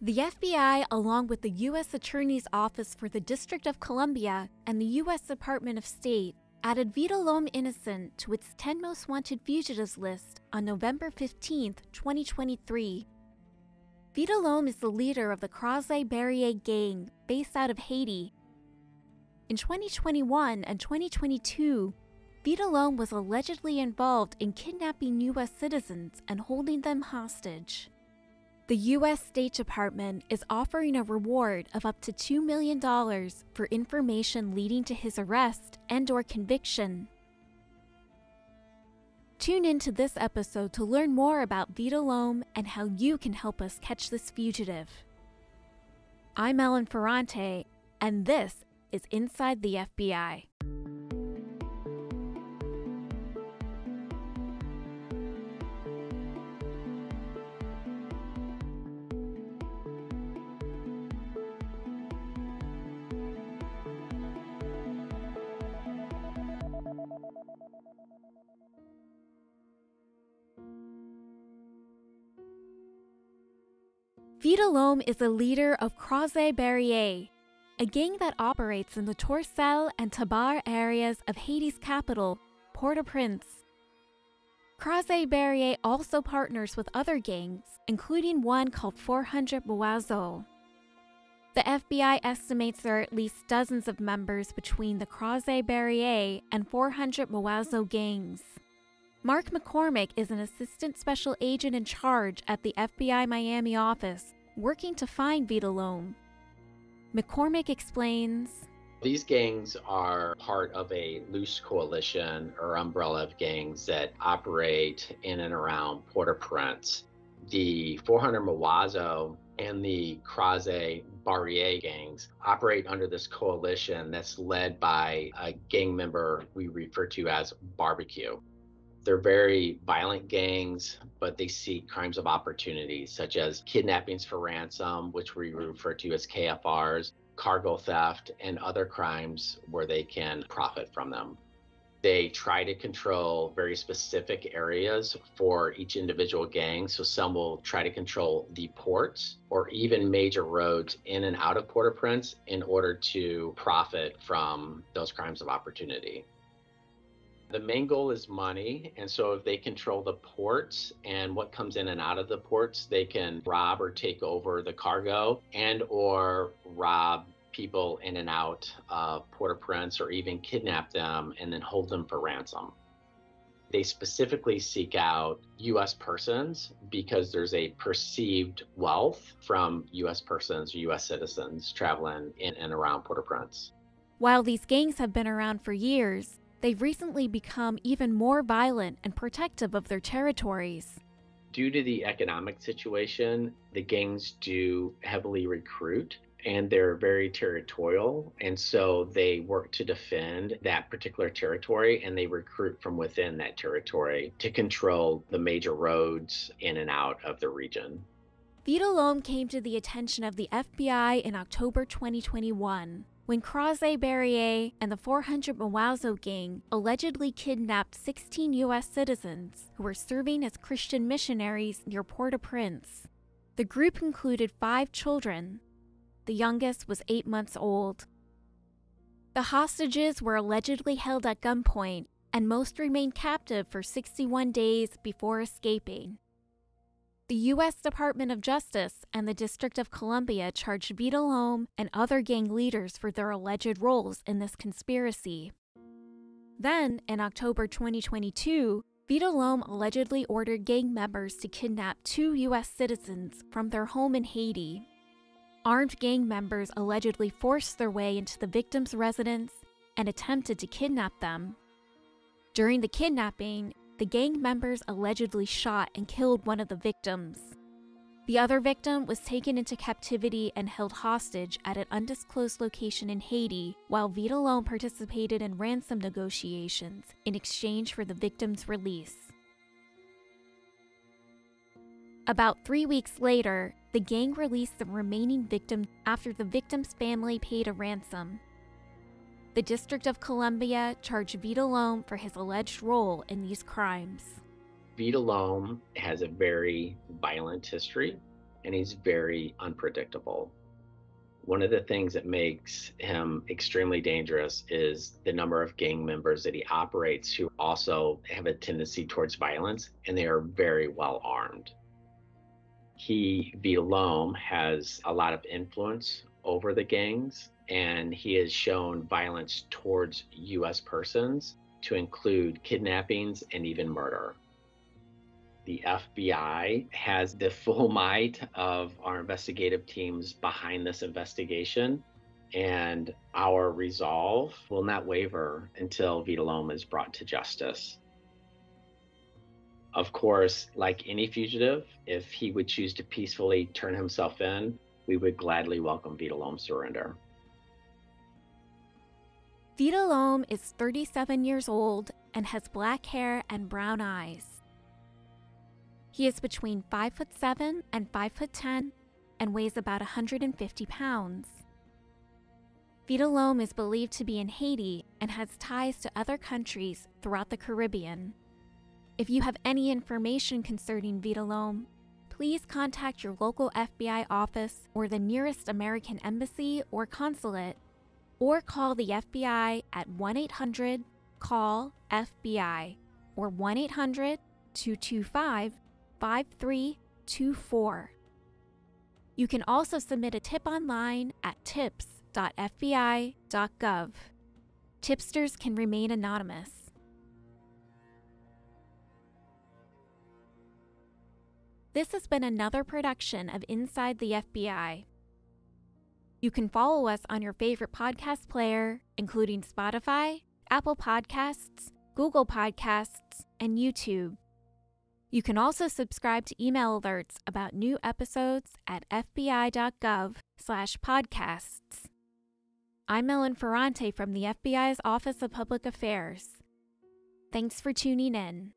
The FBI, along with the U.S. Attorney's Office for the District of Columbia and the U.S. Department of State, added Vitel'Homme Innocent to its 10 most wanted fugitives list on November 15, 2023. Vitel'Homme is the leader of the Kraze Barye gang based out of Haiti. In 2021 and 2022, Vitel'Homme was allegedly involved in kidnapping U.S. citizens and holding them hostage. The U.S. State Department is offering a reward of up to $2 million for information leading to his arrest and or conviction. Tune into this episode to learn more about Vitel'Homme and how you can help us catch this fugitive. I'm Ellen Ferrante, and this is Inside the FBI. Vitel'Homme is the leader of Kraze Barye, a gang that operates in the Torcelle and Tabarre areas of Haiti's capital, Port-au-Prince. Kraze Barye also partners with other gangs, including one called 400 Mawozo. The FBI estimates there are at least dozens of members between the Kraze Barye and 400 Mawozo gangs. Mark McCormick is an assistant special agent in charge at the FBI Miami office, working to find Vitel'Homme. McCormick explains These gangs are part of a loose coalition or umbrella of gangs that operate in and around Port au Prince. The 400 Mawozo and the Kraze Barye gangs operate under this coalition that's led by a gang member we refer to as Barbecue. They're very violent gangs, but they seek crimes of opportunity, such as kidnappings for ransom, which we refer to as KFRs, cargo theft, and other crimes where they can profit from them. They try to control very specific areas for each individual gang. So some will try to control the ports or even major roads in and out of Port au Prince in order to profit from those crimes of opportunity. The main goal is money. And so if they control the ports and what comes in and out of the ports, they can rob or take over the cargo and or rob people in and out of Port-au-Prince or even kidnap them and then hold them for ransom. They specifically seek out US persons because there's a perceived wealth from US persons US citizens traveling in and around Port-au-Prince. While these gangs have been around for years, they've recently become even more violent and protective of their territories. Due to the economic situation, the gangs do heavily recruit and they're very territorial. And so they work to defend that particular territory and they recruit from within that territory to control the major roads in and out of the region. Vitel'Homme came to the attention of the FBI in October 2021 when Kraze Barye and the 400 Mawozo gang allegedly kidnapped 16 U.S. citizens who were serving as Christian missionaries near Port au Prince. The group included five children. The youngest was eight months old. The hostages were allegedly held at gunpoint, and most remained captive for 61 days before escaping. The U.S. Department of Justice and the District of Columbia charged Vitel'Homme and other gang leaders for their alleged roles in this conspiracy. Then, in October 2022, Vitel'Homme allegedly ordered gang members to kidnap two U.S. citizens from their home in Haiti. Armed gang members allegedly forced their way into the victim's residence and attempted to kidnap them. During the kidnapping, the gang members allegedly shot and killed one of the victims. The other victim was taken into captivity and held hostage at an undisclosed location in Haiti, while Vitel'Homme participated in ransom negotiations in exchange for the victim's release. About three weeks later, the gang released the remaining victim after the victim's family paid a ransom. The District of Columbia charged Vitel'Homme for his alleged role in these crimes. Vitel'Homme has a very violent history. and he's very unpredictable. One of the things that makes him extremely dangerous is the number of gang members that he operates who also have a tendency towards violence and they are very well armed. He, Loam, has a lot of influence over the gangs and he has shown violence towards U.S. persons to include kidnappings and even murder. The FBI has the full might of our investigative teams behind this investigation, and our resolve will not waver until Vitel'Homme is brought to justice. Of course, like any fugitive, if he would choose to peacefully turn himself in, we would gladly welcome Vitel'Homme's surrender. Vitel'Homme is 37 years old and has black hair and brown eyes. He is between 5 foot 7 and 5 foot 10 and weighs about 150 pounds. Vitel'Homme is believed to be in Haiti and has ties to other countries throughout the Caribbean. If you have any information concerning Vitel'Homme, please contact your local FBI office or the nearest American embassy or consulate, or call the FBI at 1 800 CALL FBI or 1 800 225 5324. You can also submit a tip online at tips.fbi.gov. Tipsters can remain anonymous. This has been another production of Inside the FBI. You can follow us on your favorite podcast player, including Spotify, Apple Podcasts, Google Podcasts, and YouTube. You can also subscribe to email alerts about new episodes at fbi.gov/podcasts. I'm Ellen Ferrante from the FBI's Office of Public Affairs. Thanks for tuning in.